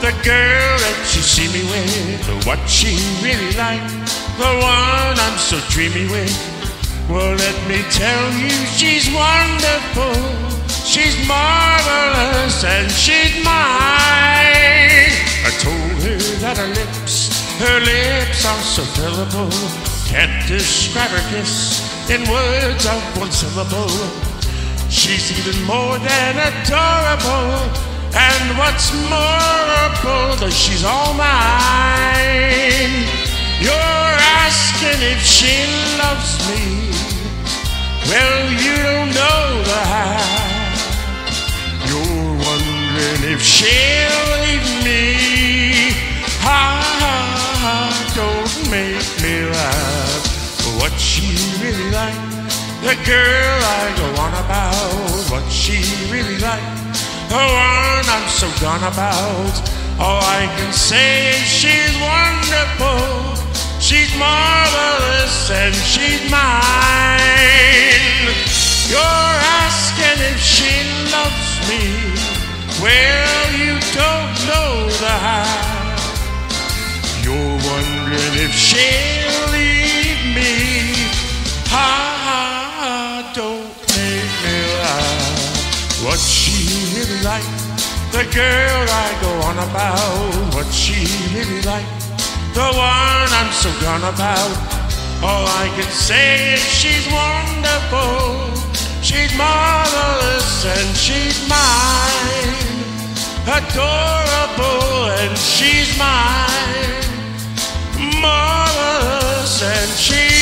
The girl that you see me with, what she really like, the one I'm so dreamy with. Well, let me tell you, she's wonderful, she's marvelous, and she's mine. I told her that her lips, her lips are so fillable, can't describe her kiss in words of one syllable. She's even more than adorable, and what's more, oh, that she's all mine. You're asking if she loves me. Well, you don't know the how. You're wondering if she'll leave me. Ha ha ha, don't make me laugh. What she really like, the girl I go on about. What she the one I'm so gone about. All I can say is she's wonderful, she's marvelous, and she's mine. You're asking if she loves me. Well, you don't know how. You're wondering if she'll like the girl I go on about, what she really like, the one I'm so gone about. All I can say is she's wonderful, she's marvelous and she's mine, adorable and she's mine, marvelous and she's.